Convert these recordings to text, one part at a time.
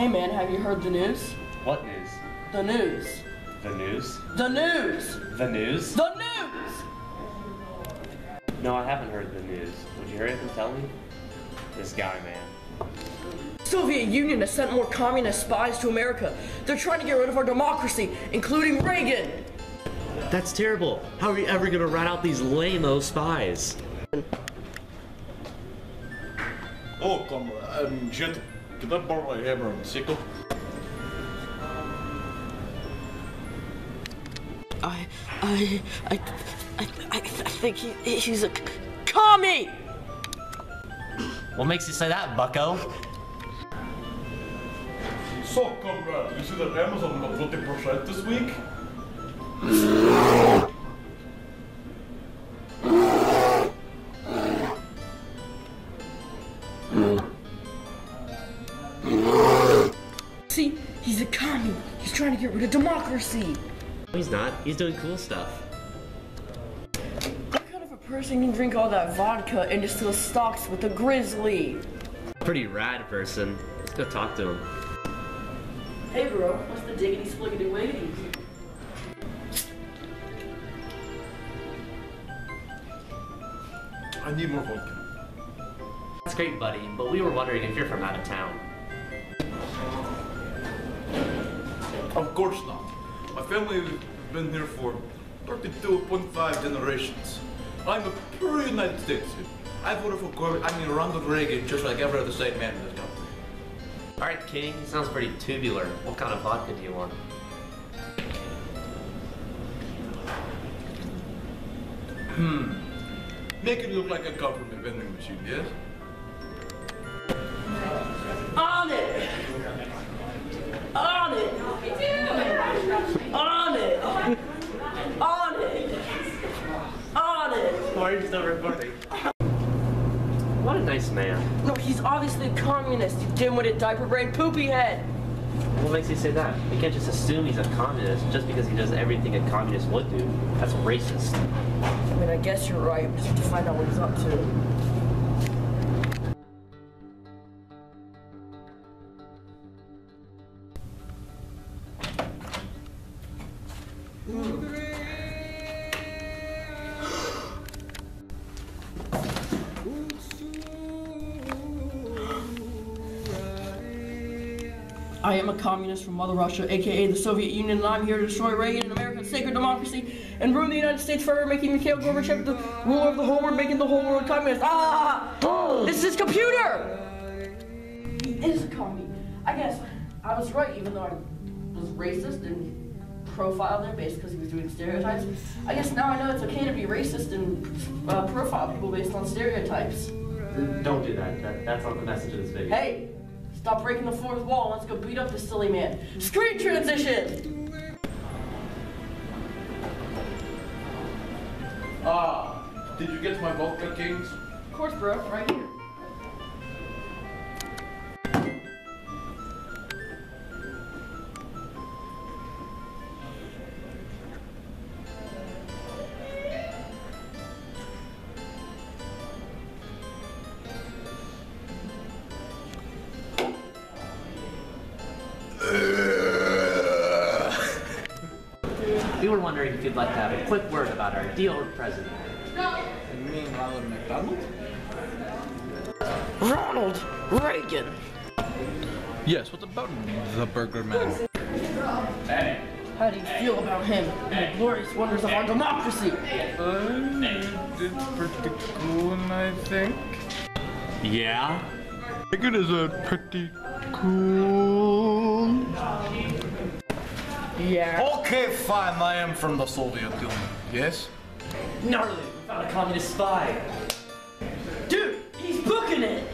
Hey man, have you heard the news? What news? The news. The news? The news. The news? The news. No, I haven't heard the news. Would you hurry up and tell me? This guy, man. Soviet Union has sent more communist spies to America. They're trying to get rid of our democracy, including Reagan. That's terrible. How are you ever gonna rat out these lame o spies? Oh, comrade, um, gentle. Can I borrow my hammer and sickle? I, I, I, I, I, I think he, he's a c- commie. What makes you say that, bucko? So, comrade, you see that Amazon got 20% this week? get rid of democracy. No, he's not. He's doing cool stuff. What kind of a person can drink all that vodka and just distill stocks with a grizzly? Pretty rad person. Let's go talk to him. Hey bro, what's the diggity spliggity wiggity? I need more vodka. That's great, buddy, but we were wondering if you're from out of town. Of course not. My family has been here for 32.5 generations. I'm a pure United States. I voted for Corbett, I mean Ronald Reagan, just like every other state man in this country. Alright, King, sounds pretty tubular. What kind of vodka do you want? Hmm. Make it look like a government vending machine, yes? It! Why are you still recording? What a nice man. No, he's obviously a communist, you dim-witted diaper brain poopy head! What makes you say that? We can't just assume he's a communist just because he does everything a communist would do. That's racist. I mean, I guess you're right. We just have to find out what he's up to. I am a communist from Mother Russia, aka the Soviet Union, and I'm here to destroy Reagan and America's sacred democracy and ruin the United States forever, making Mikhail Gorbachev the ruler of the whole world, making the whole world communist. Ah! This is his computer! He is a commie. I guess I was right, even though I was racist and profiled him based because he was doing stereotypes. I guess now I know it's okay to be racist and uh, profile people based on stereotypes. Don't do that. that. That's not the message of this video. Hey, stop breaking the fourth wall. Let's go beat up this silly man. Screen transition! Ah, did you get my vodka, Kings? Of course, bro, right here. We were wondering if you'd like to have a quick word about our dear president. You mean Ronald McDonald? Ronald Reagan. Yes, what about the Burger Man? How do you feel about him and the glorious wonders of our democracy? Uh, it's pretty cool, I think. Yeah? Megan is a pretty cool. Yeah. Okay, fine. I am from the Soviet Union. Yes. Gnarly, we found a communist spy. Dude, he's booking it.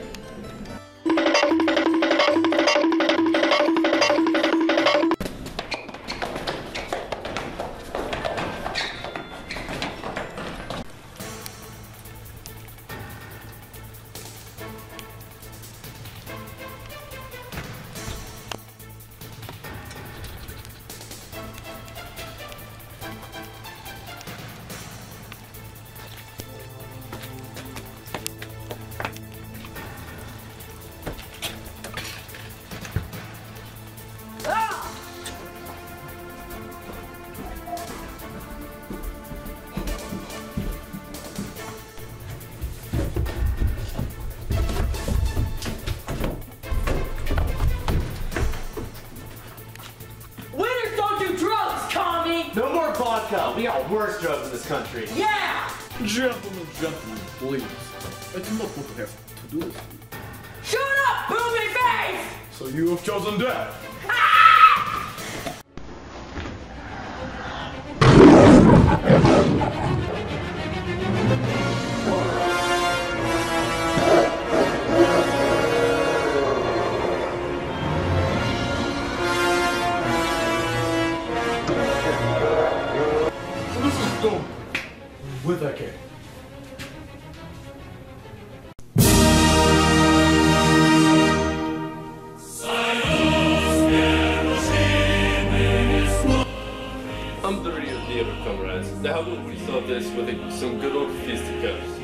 Vodka. We got worse drugs in this country. Yeah. Gentlemen, gentlemen, please. I do not want to have to do this. Shut up, booby face. So you have chosen death. How would we solve this with some good old fisticuffs?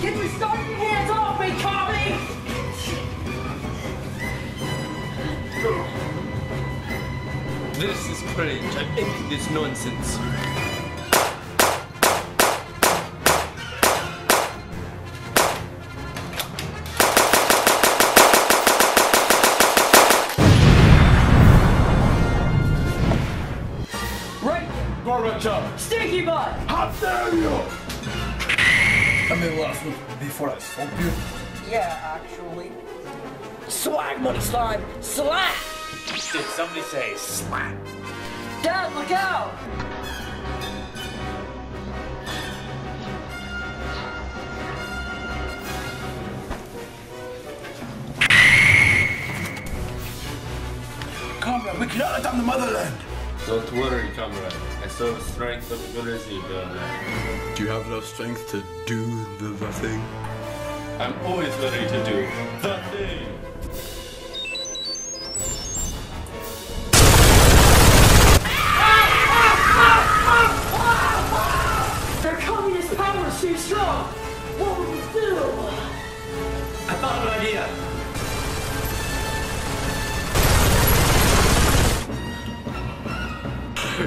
Get your starting hands off me, commie! This is strange. I'm ending this nonsense. Right, Gorbachev, stinky butt! how dare you! I mean, last week before I spoke to you. Yeah, actually. Swag money slime, slap! Did somebody say slap? Dad, look out! Comrade, we cannot let down the motherland! Don't worry, comrade. I saw strength of grizzly bear. Do you have enough strength to do the, the thing? I'm always ready to do the thing.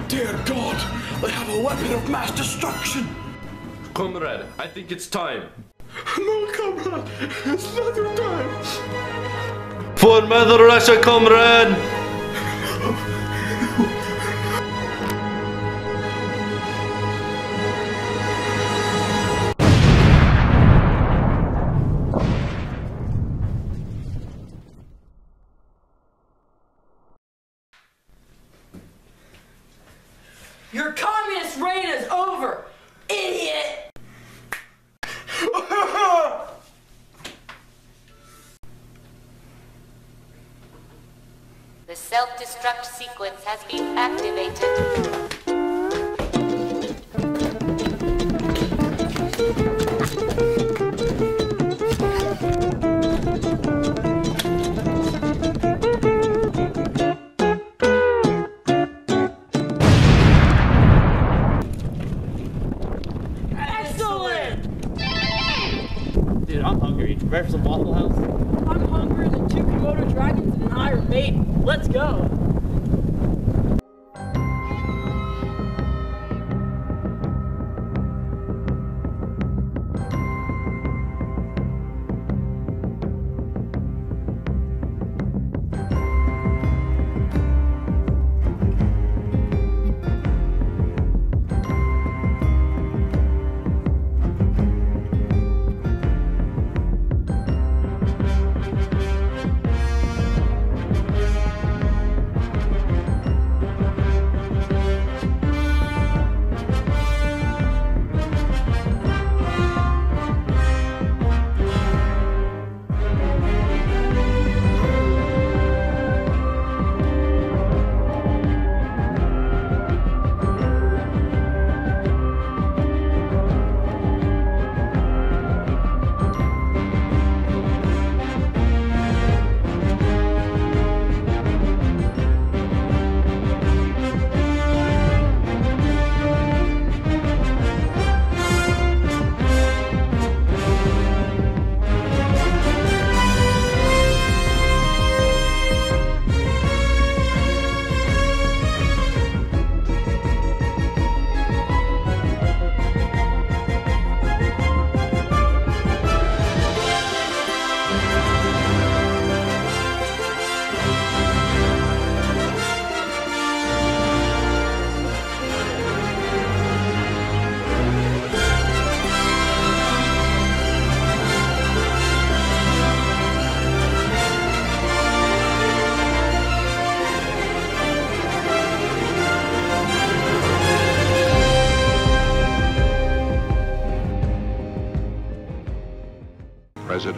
Dear God, they have a weapon of mass destruction! Comrade, I think it's time. No, comrade, it's not your time! For Mother Russia, comrade! Your communist reign is over, idiot! The self-destruct sequence has been activated.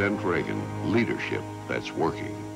President Reagan, leadership that's working.